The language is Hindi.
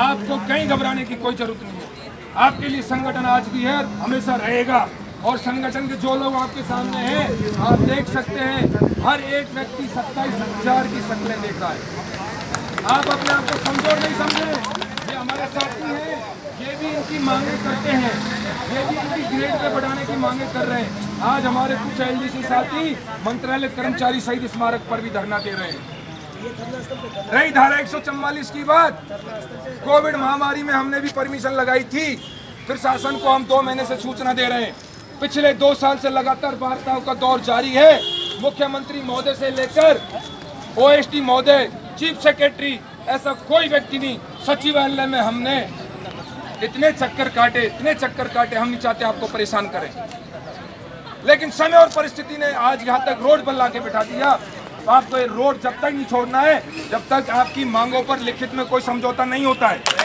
आपको कहीं घबराने की कोई ज़रूरत नहीं है। आपके लिए संगठन आज भी है हमेशा रहेगा। और संगठन के जो लोग आपके सामने हैं, आप देख सकते हैं, हर एक व्यक्ति सत्ताईस हज़ार की शक्लें देख रहा है। आप अपने आप को कमज़ोर नहीं समझे। ये हमारे साथी हैं, ये भी इनकी मांगे करते हैं। ये भी इनकी ग्रेड पे बढ़ाने की मांगे कर रहे हैं। आज हमारे कुछ एलडीसी साथी मंत्रालय कर्मचारी शहीद स्मारक पर भी धरना दे रहे हैं। रही धारा एक सौ चौवालीस की बात। कोविड महामारी में हमने भी परमिशन लगाई थी। फिर शासन को हम दो महीने से सूचना दे रहे हैं। पिछले दो साल से लगातार वार्ताओं का दौर जारी है। मुख्यमंत्री महोदय से लेकर ओएसडी महोदय, चीफ सेक्रेटरी, ऐसा कोई व्यक्ति नहीं, सचिवालय में हमने इतने चक्कर काटे, इतने चक्कर काटे, हम नहीं चाहते आपको परेशान करें। लेकिन समय और परिस्थिति ने आज यहाँ तक रोड पर ला के बिठा दिया। तो आपको ये रोड जब तक नहीं छोड़ना है, जब तक आपकी मांगों पर लिखित में कोई समझौता नहीं होता है।